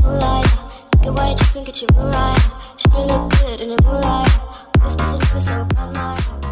Moonlight, get white get your Should look good in the moonlight. This person nigga so I'm.